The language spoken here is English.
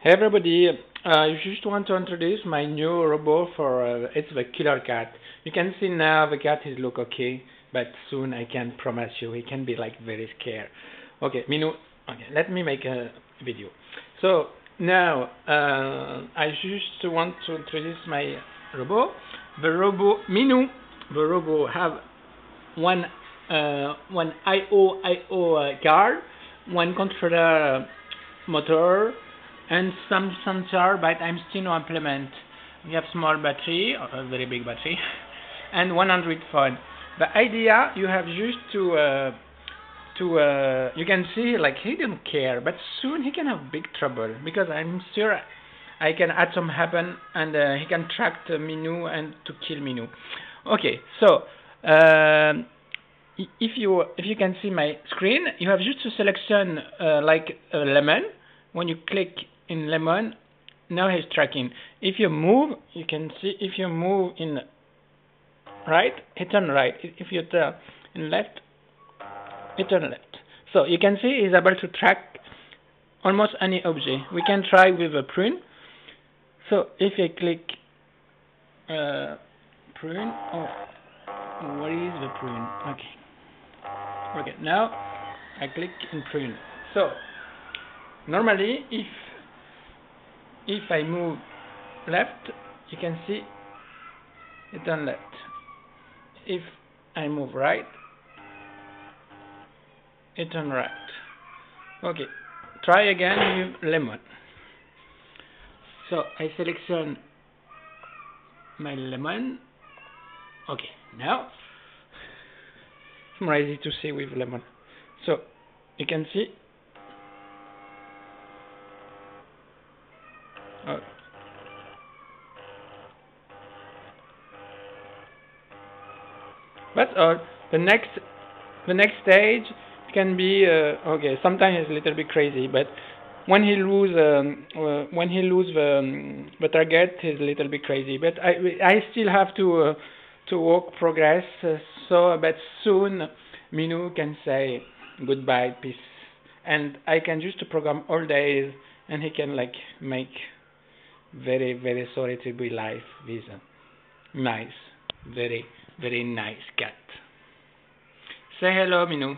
Hey everybody, uh, I just want to introduce my new robot for uh, it's the killer cat. You can see now the cat is look okay, but soon I can promise you he can be like very scared. Okay, Minou, okay, let me make a video. So now uh, I just want to introduce my robot. The robot Minou, the robot have one uh, one IOIO uh, card, one controller uh, motor and some sensor but I'm still no implement. We have small battery, a very big battery, and 100 phone. The idea you have just to uh, to uh, you can see like he didn't care, but soon he can have big trouble because I'm sure I can add some happen and uh, he can track the Minou and to kill Minou Okay, so um, if you if you can see my screen, you have just to selection uh, like a lemon. When you click in lemon. Now he's tracking. If you move you can see if you move in right it turn right. If you turn in left it turn left. So you can see he's able to track almost any object. We can try with a prune. So if I click uh, prune oh where is the prune? Okay. Okay now I click in prune. So normally if if I move left you can see it on left. If I move right it on right. Okay try again with lemon. So I selection my lemon. Okay now it's more easy to see with lemon. So you can see Uh, but uh, the next the next stage can be uh, okay. Sometimes it's a little bit crazy, but when he lose um, uh, when he lose the um, the target is a little bit crazy. But I I still have to uh, to work progress. Uh, so but soon Minou can say goodbye, peace, and I can just program all days, and he can like make very very sorry to be live with a nice. Very very nice cat. Say hello Minou